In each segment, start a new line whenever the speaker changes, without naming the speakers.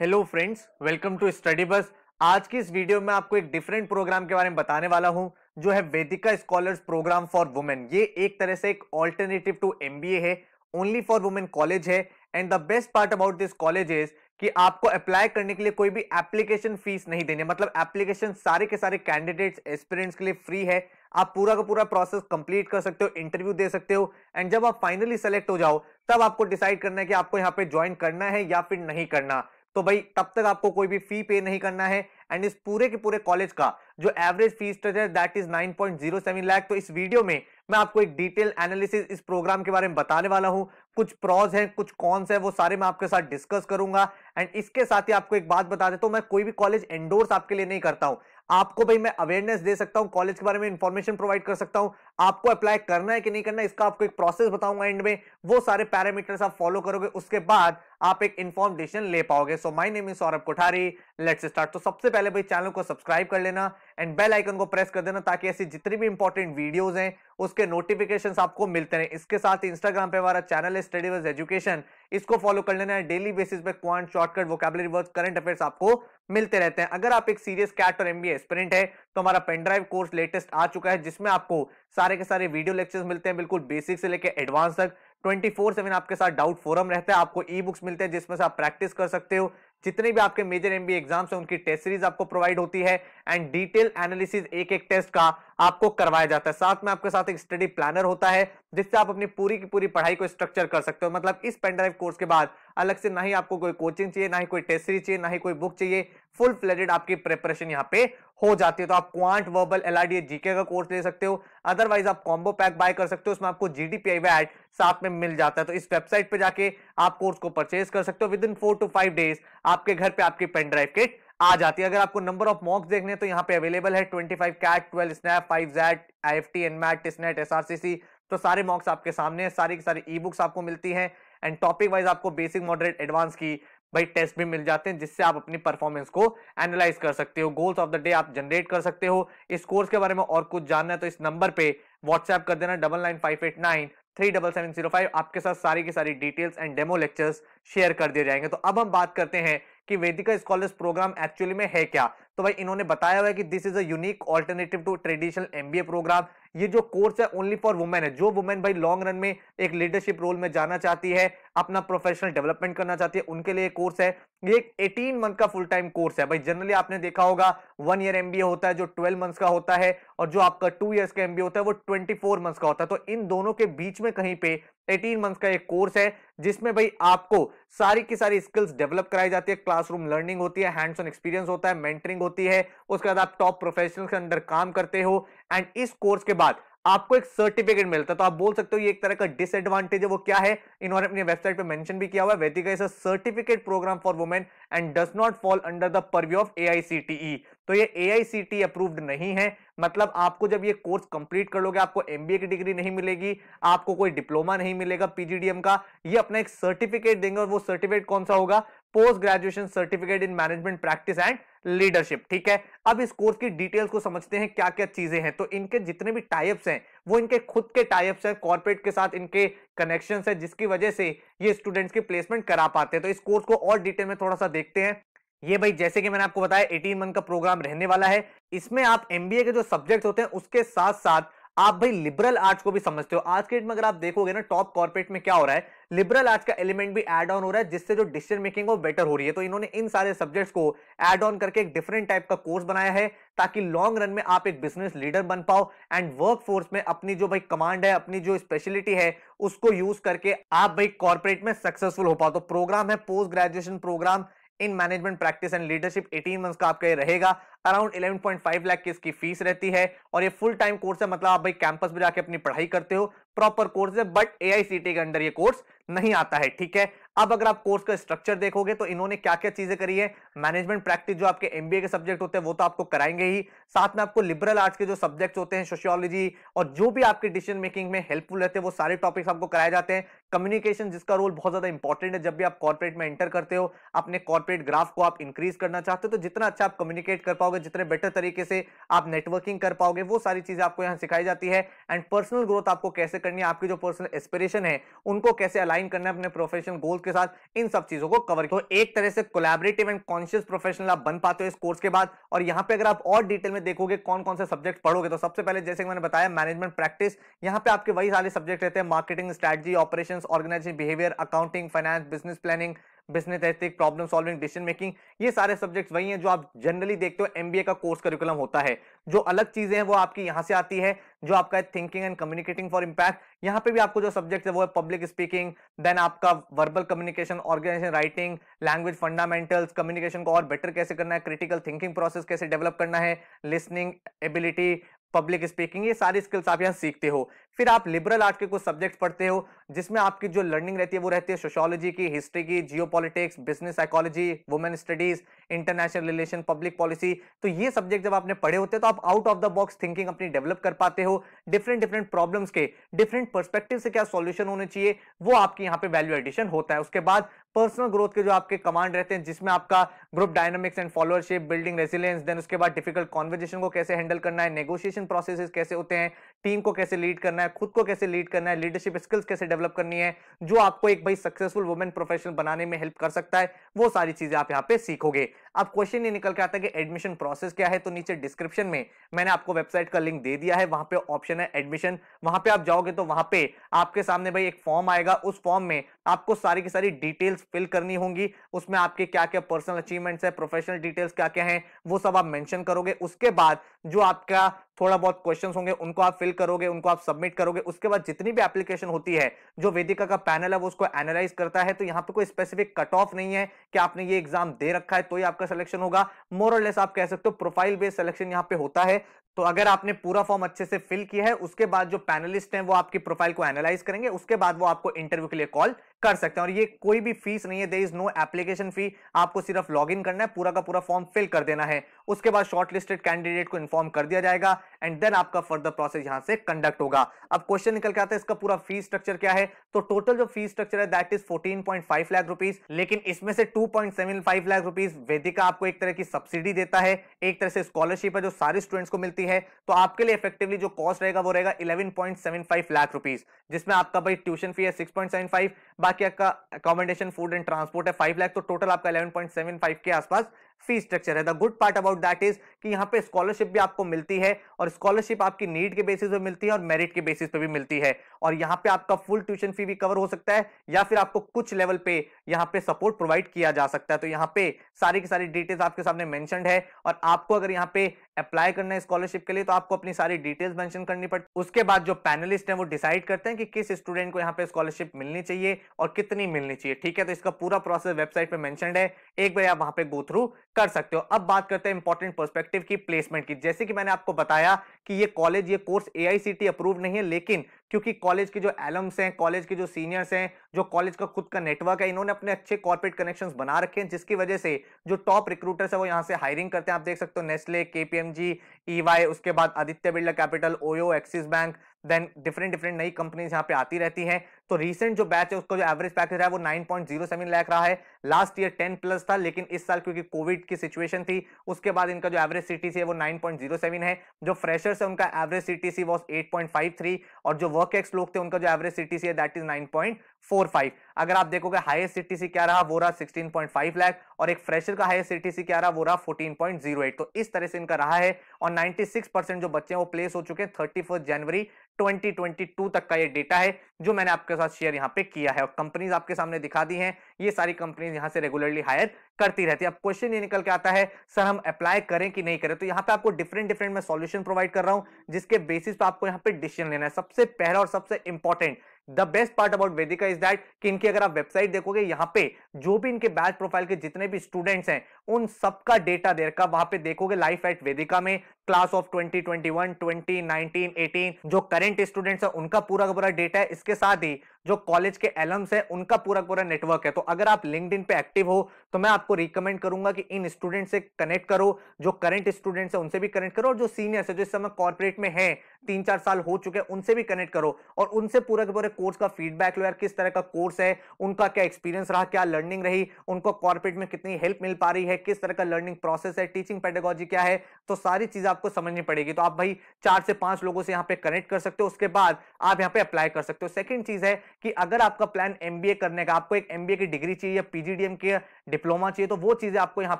Hello friends, welcome to study बस। आज की इस वीडियो में आपको एक डिफरेंट प्रोग्राम के बारे में बताने वाला हूँ, जो है Vedica scholars programme for women. ये एक तरह से एक ऑल्टरनेटिव टू एमबीए है ओनली फॉर वुमेन कॉलेज है। And the best part about this college is कि आपको अप्लाई करने के लिए कोई भी एप्लीकेशन फ़ीस नहीं देनी मतलब एप्लीकेशन सारे के सारे कैंडिडेट्स एस्पिरेंट्स के लिए फ्री है। आप पूरा का पूरा प्रोसेस कंप्लीट कर सकते हो इंटरव्यू दे सकते हो। एंड जब आप फाइनली सेलेक्ट हो जाओ, तब आपको डिसाइड करना है कि आपको यहाँ पे ज्वाइन करना है या फिर नहीं करना। तो भाई तब तक आपको कोई भी फ़ी पे नहीं करना है। एंड इस पूरे के पूरे कॉलेज का जो average fees structure that is 9.07 lakh तो इस वीडियो में मैं आपको एक डिटेल एनालिसिस इस प्रोग्राम के बारे में बताने वाला हूँ। कुछ प्रॉज हैं, कुछ कॉन्स है, वो सारे मैं आपके साथ डिस्कस करूँगा। एंड इसके साथ ही आपको एक बात बता देता हूँ, मैं कोई भी कॉलेज एंडोर्स आपके लिए नहीं करता हूँ। आपको भाई मैं अवेयरनेस दे सकता हूँ कॉलेज के बारे में इंफॉर्मेशन प्रोवाइड कर सकता हूँ। आपको अप्लाई करना है कि नहीं करना इसका आपको एक प्रोसेस बताऊँगा एंड में। वो सारे पैरामीटर्स आप फॉलो करोगे, उसके बाद आप एक इन्फॉर्म डिसीज़न ले पाओगे। So my name is Saurabh Kothari let's start तो सबसे पहले भाई चैनल को सब्सक्राइब कर लेना। एंड बेल आइकन को प्रेस कर देना ताकि ऐसी जितनी भी इंपॉर्टेंट वीडियोस हैं, उसके नोटिफिकेशन आपको मिलते रहे। इसके साथ ही इंस्टाग्राम पे हमारा चैनल है स्टडी विज एजुकेशन इसको फॉलो कर लेना है। डेली बेसिस पे quant shortcut vocabulary words current affairs आपको मिलते रहते हैं। अगर आप एक सीरियस कैट और एमबीए एस्पिरेंट है तो हमारा पेनड्राइव कोर्स लेटेस्ट आ चुका है, जिसमें आपको सारे के सारे वीडियो लेक्चर्स मिलते हैं, बिल्कुल बेसिक से लेकर एडवांस तक। 24/7 आपके साथ डाउट फोरम रहता है, आपको ई बुक्स मिलते हैं जिसमें से आप प्रैक्टिस कर सकते हो। जितने भी आपके मेजर एमबी एग्ज़ाम्स हैं, उनकी टेस्ट सीरीज़ आपको प्रोवाइड होती है एंड डिटेल एनालिसिस एक एक टेस्ट का आपको करवाया जाता है। साथ में आपके साथ एक स्टडी प्लानर होता है, जिससे आप अपनी पूरी की पूरी पढ़ाई को स्ट्रक्चर कर सकते हो। मतलब इस पेनड्राइव कोर्स के बाद अलग से ना ही आपको कोई कोचिंग चाहिए, ना ही कोई टेस्ट सीरीज़ चाहिए, ना ही कोई बुक चाहिए। फुल फ्लेडेड आपकी प्रिपरेशन यहाँ पे हो जाती है तो आप क्वांट वर्बल एलआरडी जीके का कोर्स ले सकते हो। अदरवाइज़ आप कॉम्बो पैक बाय कर सकते हो, उसमें आपको जीडीपीआई वैट साथ में मिल जाता है। तो इस वेबसाइट पे जाके आप कोर्स को परचेज कर सकते हो। Within four to five days आपके घर पे आपकी पेन ड्राइव किट आ जाती है। अगर आपको नंबर ऑफ़ मॉक्स देखने तो यहाँ पे अवेलेबल है 25 CAT 12 SNAP 5 Z IIFT NMAT TISSNET see तो सारे मॉक्स आपके सामने है, सारी की सारी ई बुक्स आपको मिलती हैं। एंड टॉपिक वाइज आपको बेसिक मॉडरेट एडवांस की भाई टेस्ट भी मिल जाते हैं, जिससे आप अपनी परफॉर्मेंस को एनालाइज कर सकते हो। गोल्स ऑफ़ द डे आप जनरेट कर सकते हो। इस कोर्स के बारे में और कुछ जानना है तो इस नंबर पे व्हाट्सएप कर देना double nine five eight nine three double seven zero five आपके साथ सारी की सारी details and demo lectures share कर दिए जाएँगे। तो अब हम बात करते हैं कि वेदिका स्कॉलर्स प्रोग्राम एक्चुअली में है क्या? तो भाई इन्होंने बताया हुआ है कि this is a unique alternative to traditional MBA programme ये जो कोर्स है ओनली फॉर वुमेन है, जो वुमेन भाई लॉन्ग रन में एक लीडरशिप रोल में जाना चाहती है, अपना प्रोफेशनल डेवलपमेंट करना चाहती है, उनके लिए कोर्स है। ये एक 18 मंथ का फुल टाइम कोर्स है। भाई जनरली आपने देखा होगा वन ईयर एमबीए होता है, जो 12 मंथ्स का होता है, और जो आपका टू ईयर्स का एमबीए होता है, वो 24 मंथ्स का होता है। तो इन दोनों के बीच में कहीं पे 18 मंथ्स का एक कोर्स है, जिसमें भाई आपको सारी की सारी स्किल्स डेवलप कराई जाती है। क्लासरूम लर्निंग होती है हैंड्स ऑन एक्सपीरियंस होता है मेंटरिंग होती है, उसके बाद आप टॉप प्रोफेशनल के अंदर काम करते हो एंड इस कोर्स के बाद आपको एक सर्टिफिकेट मिलता है। तो आप बोल सकते हो ये एक तरह का डिसएडवांटेज है, वो क्या है? इन्होंने अपनी वेबसाइट पे मेंशन भी किया हुआ है। Vedica is a certificate programme for women and does not fall under the purview of AICTE तो ये एआईसीटी अप्रूव्ड नहीं है। मतलब आपको जब ये कोर्स कंप्लीट कर लोगे, आपको एमबीए की डिग्री नहीं मिलेगी, आपको कोई डिप्लोमा नहीं मिलेगा पीजीडीएम का। ये अपना एक सर्टिफिकेट देंगे और वो सर्टिफिकेट कौन सा होगा? Post graduation certificate in management practice and leadership ठीक है? अब इस कोर्स की डिटेल्स को समझते हैं क्या क्या चीज़ें हैं। तो इनके जितने भी टाइप्स हैं, वो इनके खुद के टाइप्स हैं कॉर्पोरेट के साथ इनके कनेक्शन है, जिसकी वजह से ये स्टूडेंट्स की प्लेसमेंट करा पाते हैं। तो इस कोर्स को और डिटेल में थोड़ा सा देखते हैं। ये भाई, जैसे कि मैंने आपको बताया 18 मंथ का प्रोग्राम रहने वाला है। इसमें आप एमबीए के जो सब्जेक्ट होते हैं, उसके साथ साथ आप भाई लिबरल आर्ट्स को भी समझते हो। आज के डेट में अगर आप देखोगे ना टॉप कॉर्पोरेट में क्या हो रहा है? लिबरल आर्ट्स का एलिमेंट भी एड ऑन हो रहा है, जिससे जो डिसीज़न मेकिंग वो बेटर हो रही है। तो इन्होंने इन सारे सब्जेक्ट्स को एड ऑन करके एक डिफरेंट टाइप का कोर्स बनाया है, ताकि लॉन्ग रन में आप एक बिज़नेस लीडर बन पाओ एंड वर्क फोर्स में अपनी जो भाई कमांड है, अपनी जो स्पेशलिटी है, उसको यूज़ करके आप भाई कॉर्पोरेट में सक्सेसफुल हो पाओ। तो प्रोग्राम है post graduation programme in management practice and leadership 18 months का आपका ये रहेगा। अराउंड 11.5 लाख की इसकी फ़ीस रहती है। और ये फुल टाइम कोर्स है मतलब आप भाई कैंपस में जाके अपनी पढ़ाई करते हो। प्रॉपर कोर्स है बट एआईसीटी के अंडर ये कोर्स नहीं आता है, ठीक है? अब अगर आप कोर्स का स्ट्रक्चर देखोगे तो इन्होंने क्या क्या चीज़ें करी है? मैनेजमेंट प्रैक्टिस जो आपके एमबीए के सब्जेक्ट होते हैं, वो तो आपको कराएँगे ही। साथ में आपको लिबरल आर्ट्स के जो सब्जेक्ट होते हैं सोशियोलॉजी और जो भी आपके डिसीज़न मेकिंग में हेल्पफुल रहते हैं, वो सारे टॉपिक्स आपको कराए जाते हैं। कम्युनिकेशन जिसका रोल बहुत ज़्यादा इंपॉर्टेंट है, जब भी आप कॉर्पोरेट में एंटर करते हो, अपने कॉर्पोरेट ग्राफ को आप इंक्रीज करना चाहते हो तो जितना अच्छा आप कम्युनिकेट कर पाओगे, जितने बेटर तरीके से आप नेटवर्किंग कर पाओगे, वो सारी चीज़ें आपको यहाँ सिखाई जाती है। एंड पर्सनल ग्रोथ आपको कैसे करनी है, आपकी जो पर्सनल एस्पिरेशन है, उनको कैसे अलाइन करना है अपने प्रोफेशनल गोल्स के साथ, इन सब चीज़ों को कवर तो एक तरह से कोलेबरेटिव एंड कॉन्शियस प्रोफेशनल आप बन पाते हो इस कोर्स के बाद, और यहाँ पे अगर आप और डिटेल में देखोगे कौन कौन से सब्जेक्ट पढ़ोगे तो सबसे पहले जैसे मैंने बताया मैनेजमेंट प्रैक्टिस यहाँ पे आपके वही सारे सब्जेक्ट रहते हैं marketing strategy operation organization behaviour accounting finance business planning business ethic problem solving decision making ये सारे सब्जेक्ट्स वही हैं जो आप जनरली देखते हो एमबीए का कोर्स करिकुलम होता है। जो अलग चीज़ें हैं वो आपकी यहाँ से आती है, जो आपका thinking and communicating for impact यहाँ पे भी आपको जो सब्जेक्ट है वो है पब्लिक स्पीकिंग देन आपका verbal communication organization writing language fundamentals communication को और बेटर कैसे करना है क्रिटिकल थिंकिंग प्रोसेस कैसे डेवलप करना है लिसनिंग एबिलिटी पब्लिक स्पीकिंग ये सारी स्किल्स आप यहाँ सीखते हो। फिर आप लिबरल आर्ट के कुछ सब्जेक्ट पढ़ते हो, जिसमें आपकी जो लर्निंग रहती है, वो रहती है सोशोलॉजी की हिस्ट्री की geo business psychology women studies international relation public policy तो ये सब्जेक्ट जब आपने पढ़े होते हैं तो आप out of the box thinking अपनी डेवलप कर पाते हो। डिफरेंट डिफरेंट प्रॉब्लम्स के डिफरेंट परस्पेक्टिव से क्या सॉल्यूशन होने चाहिए, वो आपकी यहाँ पे वैल्यू एडिशन होता है। उसके बाद पर्सनल ग्रोथ के जो आपके कमांड रहते हैं, जिसमें आपका group dynamics and followership building resilience then उसके बाद डिफ़िकल्ट कॉन्वर्जेशन को कैसे हैंडल करना है नेगोशिएशन प्रोसेस कैसे होते हैं टीम को कैसे लीड करना है खुद को कैसे लीड करना है लीडरशिप स्किल्स कैसे डेवलप करनी है, जो आपको एक भाई सक्सेसफुल वुमेन प्रोफेशनल बनाने में हेल्प कर सकता है, वो सारी चीज़ें आप यहाँ पे सीखोगे। अब क्वेश्चन ये निकल के आता है कि एडमिशन प्रोसेस क्या है तो नीचे डिस्क्रिप्शन में मैंने आपको वेबसाइट का लिंक दे दिया है, वहाँ पे ऑप्शन है एडमिशन वहाँ पे आप जाओगे तो वहाँ पे आपके सामने भाई एक फॉर्म आएगा, उस फॉर्म में आपको सारी की सारी डिटेल्स फिल करनी होंगी। उसमें आपके क्या क्या पर्सनल अचीवमेंट्स है प्रोफेशनल डिटेल्स क्या क्या है, वो सब आप मेंशन करोगे। उसके बाद जो आपका थोड़ा बहुत क्वेश्चंस होंगे, उनको आप फिल करोगे, उनको आप सबमिट करोगे। उसके बाद जितनी भी एप्लीकेशन होती है, जो वेदिका का पैनल है, वो उसको एनालाइज करता है। तो यहाँ पे कोई स्पेसिफिक कट ऑफ़ नहीं है कि आपने ये एग्ज़ाम दे रखा है तो ही आपका सिलेक्शन होगा। मोर और लेस आप कह सकते हो प्रोफ़ाइल बेस्ड सिलेक्शन यहाँ पे होता है। तो अगर आपने पूरा फॉर्म अच्छे से फिल किया है, उसके बाद जो पैनलिस्ट हैं वो आपकी प्रोफ़ाइल को एनालाइज करेंगे, उसके बाद वो आपको इंटरव्यू के लिए कॉल कर सकते हैं। और ये कोई भी फ़ीस नहीं है there is no application fee आपको सिर्फ़ लॉग इन करना है, पूरा का पूरा फॉर्म फिल कर देना है। उसके बाद शॉर्ट लिस्टेड कैंडिडेट को इन्फॉर्म कर दिया जाएगा एंड देन आपका फर्दर प्रोसेस यहाँ से कंडक्ट होगा। अब क्वेश्चन निकल के आता है, इसका पूरा फ़ीस स्ट्रक्चर क्या है? तो टोटल जो फ़ीस स्ट्रक्चर है दैट इज़ 14.5 लाख रुपीस लेकिन इसमें से 2.75 लाख रुपीस वेदिका आपको एक तरह की सब्सिडी देता है, एक तरह से स्कॉलरशिप है जो सारे स्टूडेंट्स को मिलती है। तो आपके लिए इफेक्टिवली जो कॉस्ट रहेगा, वो रहेगा 11.75 लाख रुपीस जिसमें आपका भाई ट्यूशन फ़ी है 6.75 बाकी आपका अकोमोडेशन फ़ूड एंड ट्रांसपोर्ट है 5 लाख तो टोटल आपका 11.75 के आसपास फ़ी स्ट्रक्चर है. The good part about that is कि यहाँ पे स्कॉलरशिप भी आपको मिलती है और स्कॉलरशिप आपकी नीड के बेसिस पे मिलती है और मेरिट के बेसिस पे भी मिलती है. और यहाँ पे आपका फुल ट्यूशन फ़ी भी कवर हो सकता है या फिर आपको कुछ लेवल पे यहाँ पे सपोर्ट प्रोवाइड किया जा सकता है. तो यहाँ पे सारी की सारी डिटेल्स आपके सामने मेंशनड है और आपको अगर यहाँ पे अप्लाई करना है स्कॉलरशिप के लिए तो आपको अपनी सारी डिटेल्स मेंशन करनी पड़ती उसके बाद जो पैनलिस्ट है वो डिसाइड करते हैं कि किस स्टूडेंट को यहाँ पे स्कॉलरशिप मिलनी चाहिए और कितनी मिलनी चाहिए. ठीक है तो इसका पूरा प्रोसेस वेबसाइट पे मेंशनड है. एक बार आप वहाँ पे गो थ्रू कर सकते हो। अब बात करते हैं इंपॉर्टेंट पर्सपेक्टिव की प्लेसमेंट की। जैसे कि मैंने आपको बताया कि ये कॉलेज ये कोर्स एआईसीटी अप्रूव नहीं है, लेकिन क्योंकि कॉलेज के जो एलम्स हैं कॉलेज के जो सीनियर्स हैं, जो कॉलेज का खुद का नेटवर्क है, इन्होंने अपने अच्छे कॉर्पोरेट कनेक्शंस बना रखे हैं, जिसकी वजह से जो टॉप रिक्रूटर्स है वो यहाँ से हायरिंग करते हैं। आप देख सकते हो नेस्ले केपीएमजी ईवाई उसके बाद Aditya Birla capital OYO Axis bank then different different नई कंपनीज़ यहाँ पे आती रहती हैं। तो रिसेंट जो बैच है, उसका जो एवरेज पैकेज है, वो 9.07 लाख रहा है। लास्ट ईयर 10 प्लस था, लेकिन इस साल क्योंकि कोविड की सिचुएशन थी, उसके बाद इनका जो एवरेज सीटीसी है, वो 9.07 है। जो फ्रेशर्स है, उनका एवरेज सीटीसी वॉज़ 8.53 और जो वर्क एक्स लोग थे, उनका जो एवरेज सीटीसी है दैट इज़ 9.45 अगर आप देखोगे हाईएस्ट सीटीसी क्या रहा, वो रहा 16.5 लाख और एक फ्रेशर का हाईएस्ट सीटीसी क्या रहा, वो रहा 14.08 तो इस तरह से इनका रहा है और 96 परसेंट जो बच्चे हैं, वो प्लेस हो चुके हैं थर्टी जनवरी 2022 तक का ये डेटा है। जो मैंने आपके साथ शेयर यहाँ पे किया है और कंपनीज़ आपके सामने दिखा दी हैं, ये सारी कंपनीज़ यहाँ से रेगुलरली हायर करती रहती है। अब क्वेश्चन ये निकल के आता है, सर, हम अप्लाई करें कि नहीं करें? तो यहाँ पे आपको डिफरेंट डिफरेंट मैं सॉल्यूशन प्रोवाइड कर रहा हूँ, जिसके बेसिस पे आपको यहाँ पे डिसीज़न लेना है। सबसे पहला और सबसे important the best part about Vedica is that कि इनकी अगर आप वेबसाइट देखोगे यहाँ पे जो भी इनके बैच प्रोफ़ाइल के जितने भी स्टूडेंट्स हैं उन सबका डेटा दे रखा वहाँ पे देखोगे लाइफ एट वेदिका में क्लास ऑफ़ 2021, 2019, 18 जो करेंट स्टूडेंट्स हैं उनका पूरा का पूरा डेटा है। इसके साथ ही जो कॉलेज के एलम्स है उनका पूरा पूरा नेटवर्क है। तो अगर आप लिंक्डइन पे एक्टिव हो तो मैं आपको रिकमेंड करूँगा कि इन स्टूडेंट से कनेक्ट करो जो करंट स्टूडेंट्स है उनसे भी कनेक्ट करो और जो सीनियर्स है जो इस समय कॉर्पोरेट में है तीन चार साल हो चुके हैं उनसे भी कनेक्ट करो और उनसे पूरा के पूरे कोर्स का फीडबैक लो यार, किस तरह का कोर्स है, उनका क्या एक्सपीरियंस रहा, क्या लर्निंग रही, उनको कॉर्पोरेट में कितनी हेल्प मिल पा रही है, किस तरह का लर्निंग प्रोसेस है टीचिंग पेडागोजी क्या है तो सारी चीज़ें आपको समझनी पड़ेगी। तो आप भाई चार से पाँच लोगों से यहाँ पे कनेक्ट कर सकते हो, उसके बाद आप यहाँ पे अप्लाई कर सकते हो। सेकंड चीज़ है कि अगर आपका प्लान एमबीए करने का, आपको एक एमबीए की डिग्री चाहिए या पीजीडीएम की डिप्लोमा चाहिए तो वो चीज़ें आपको यहाँ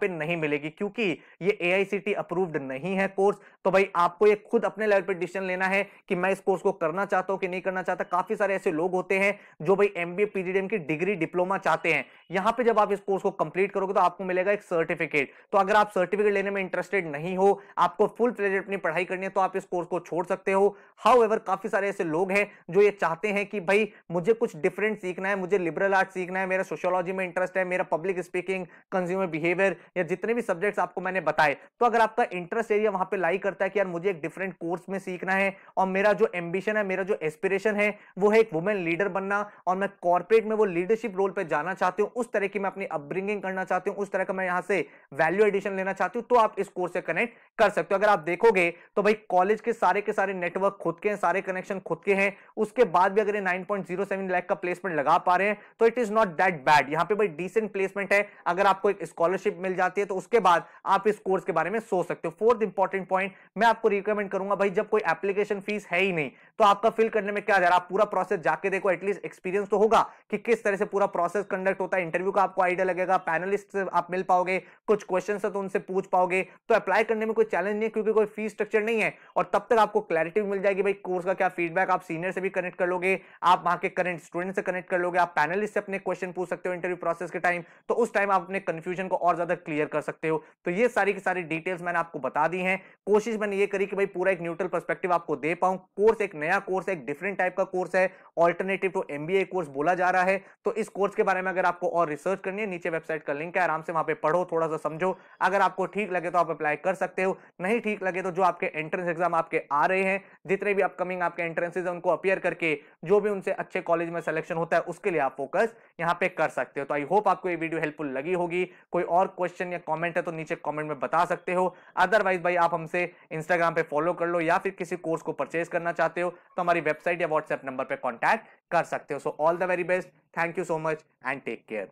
पे नहीं मिलेगी, क्योंकि ये ए अप्रूव्ड नहीं है कोर्स तो भाई आपको ये खुद अपने लेवल पे डिसीज़न लेना है कि मैं इस कोर्स को करना चाहता हूँ कि नहीं करना चाहता। काफ़ी सारे ऐसे लोग होते हैं, जो भाई एमबीए पीजीडीएम की डिग्री, डिप्लोमा चाहते हैं। यहाँ पे जब आप इस कोर्स को कंप्लीट करोगे तो आपको मिलेगा एक सर्टिफिकेट तो अगर आप सर्टिफिकेट लेने में इंटरेस्टेड नहीं हो, आपको फुल प्लेज अपनी पढ़ाई करनी है तो आप इस कोर्स को छोड़ सकते हो। हाउ काफ़ी सारे ऐसे लोग हैं, जो ये चाहते हैं कि भाई मुझे कुछ डिफरेंट सीखना है, मुझे लिबरल आर्ट सीखना है, मेरा सोशोलॉजी में इंटरेस्ट है, मेरा पब्लिक स्पीकिंग कंज्यूमर बिहेवियर या जितने भी सब्जेक्ट्स आपको मैंने बताए। तो अगर आपका इंटरेस्ट एरिया वहाँ पे लाई करता है कि यार मुझे एक डिफरेंट कोर्स में सीखना है, और मेरा जो एम्बिशन है, मेरा जो एस्पिरेशन है, वो है एक वुमेन लीडर बनना और मैं कॉर्पोरेट में वो लीडरशिप रोल पे जाना चाहती हूँ, उस तरह की मैं अपनी अपब्रिंगिंग करना चाहती हूँ, उस तरह का मैं यहाँ से वैल्यू एडिशन लेना चाहती हूँ तो आप इस कोर्स से कनेक्ट कर सकते हो। अगर आप देखोगे तो भाई कॉलेज के सारे के सारे नेटवर्क खुद के हैं, सारे कनेक्शन खुद के हैं, उसके बाद भी अगर nine point zero seven lakh का प्लेसमेंट लगा पा रहे हैं तो it is not that bad यहाँ पे भाई डिसेंट प्लेसमेंट है, अगर आपको एक स्कॉलरशिप मिल जाती है तो उसके बाद आप इस कोर्स के बारे में सोच सकते हो। फोर्थ इंपॉर्टेंट पॉइंट मैं आपको रिकमेंड करूँगा, भाई जब कोई एप्लीकेशन फ़ीस है ही नहीं तो आपका फिल करने में क्या जा रहा आप पूरा प्रोसेस जाके देखो एटलीस्ट एक्सपीरियंस तो होगा कि किस तरह से पूरा प्रोसेस कंडक्ट होता है। इंटरव्यू का आपको आइडिया लगेगा पैनलिस्ट से आप मिल पाओगे, कुछ क्वेश्चन है तो उनसे पूछ पाओगे। तो अप्लाई करने में कोई चैलेंज नहीं है क्योंकि कोई फ़ीस स्ट्रक्चर नहीं है और तब तक आपको क्लैरिटी मिल जाएगी भाई कोर्स का क्या फीडबैक आप सीनियर से भी कनेक्ट कर लोगे, आप वहाँ के करंट स्टूडेंट से कनेक्ट कर लोगे, आप पैनलिस्ट से अपने क्वेश्चन पूछ सकते हो इंटरव्यू प्रोसेस के टाइम तो उस टाइम आप अपने कंफ्यूजन को और ज़्यादा क्लियर कर सकते हो। तो ये सारी की सारी डिटेल्स मैंने आपको बता दी है। कोशिश मैंने ये करी कि भाई पूरा एक न्यूट्रल परस्पेक्टिव आपको दे पाऊँ। कोर्स एक नया कोर्स है, एक डिफरेंट टाइप का कोर्स है ऑल्टरनेटिव टू एमबीए कोर्स बोला जा रहा है। तो इस कोर्स के बारे में अगर आपको और रिसर्च करनी है, नीचे वेबसाइट का लिंक है, आराम से वहाँ पे पढ़ो थोड़ा सा समझो। अगर आपको ठीक लगे तो आप अप्लाई कर सकते हो। नहीं ठीक लगे तो जो आपके एंट्रेंस एग्ज़ाम आपके आ रहे हैं, जितने भी अपकमिंग आपके एंट्रेंसेज उनको अपियर करके, जो भी उनसे अच्छे कॉलेज में सिलेक्शन होता है, उसके लिए आप फोकस यहाँ पे कर सकते हो। तो आई होप आपको ये वीडियो हेल्पफुल लगी होगी। कोई और क्वेश्चन या कॉमेंट है तो नीचे कॉमेंट में बता सकते हो। अदरवाइज़ भाई, आप हमसे इंस्टाग्राम पे फॉलो कर लो या फिर किसी कोर्स को परचेज करना चाहते हो तो हमारी वेबसाइट या व्हाट्सएप नंबर पर कॉन्टैक्ट कर सकते हो so all the very best thank you so much and take care